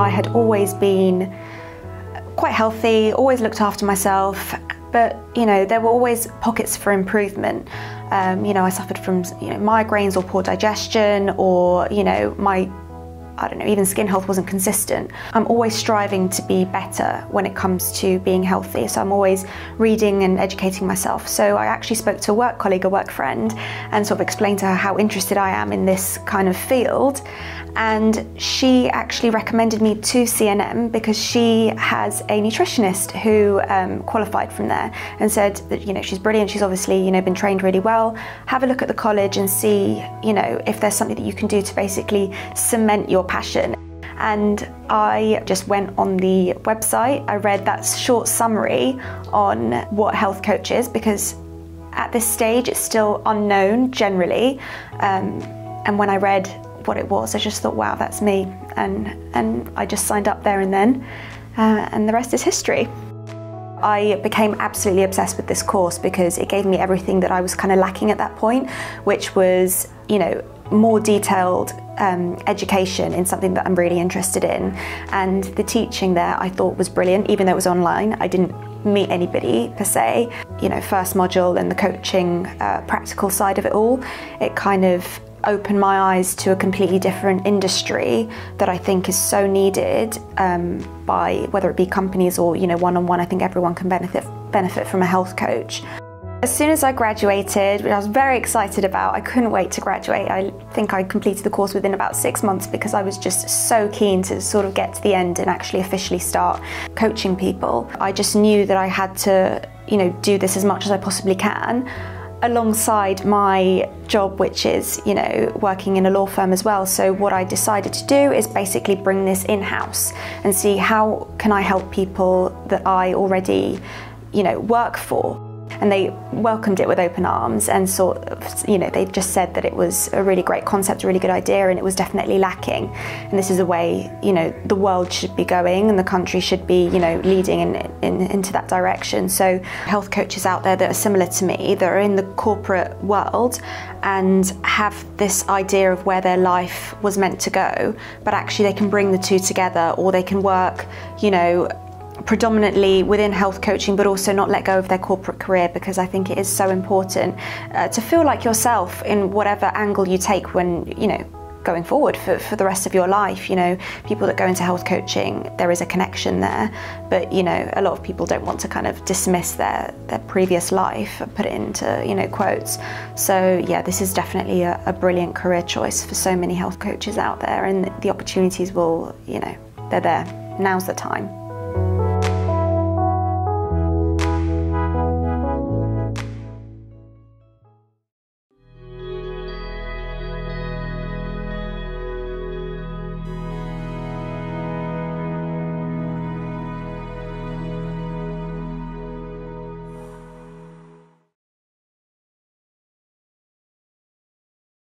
I had always been quite healthy, always looked after myself, but you know there were always pockets for improvement. Um, you know, I suffered from you know migraines or poor digestion, or you know my I don't know, even skin health wasn't consistent. I'm always striving to be better when it comes to being healthy. So I'm always reading and educating myself. So I actually spoke to a work colleague, a work friend, and sort of explained to her how interested I am in this kind of field and she actually recommended me to CNM because she has a nutritionist who um, qualified from there and said that you know she's brilliant she's obviously you know been trained really well have a look at the college and see you know if there's something that you can do to basically cement your passion and I just went on the website I read that short summary on what health coach is because at this stage it's still unknown generally um, and when I read what it was. I just thought, wow, that's me. And, and I just signed up there and then, uh, and the rest is history. I became absolutely obsessed with this course because it gave me everything that I was kind of lacking at that point, which was, you know, more detailed um, education in something that I'm really interested in. And the teaching there I thought was brilliant, even though it was online. I didn't meet anybody per se. You know, first module and the coaching uh, practical side of it all, it kind of opened my eyes to a completely different industry that I think is so needed um, by whether it be companies or you know one-on-one. I think everyone can benefit benefit from a health coach. As soon as I graduated, which I was very excited about, I couldn't wait to graduate. I think I completed the course within about six months because I was just so keen to sort of get to the end and actually officially start coaching people. I just knew that I had to, you know, do this as much as I possibly can alongside my job, which is, you know, working in a law firm as well. So what I decided to do is basically bring this in-house and see how can I help people that I already, you know, work for and they welcomed it with open arms and sort of, you know, they just said that it was a really great concept, a really good idea, and it was definitely lacking. And this is the way, you know, the world should be going and the country should be, you know, leading in, in, into that direction. So, health coaches out there that are similar to me, that are in the corporate world and have this idea of where their life was meant to go, but actually they can bring the two together or they can work, you know, predominantly within health coaching, but also not let go of their corporate career because I think it is so important uh, to feel like yourself in whatever angle you take when, you know, going forward for, for the rest of your life. You know, people that go into health coaching, there is a connection there, but you know, a lot of people don't want to kind of dismiss their, their previous life and put it into, you know, quotes. So yeah, this is definitely a, a brilliant career choice for so many health coaches out there and the opportunities will, you know, they're there. Now's the time.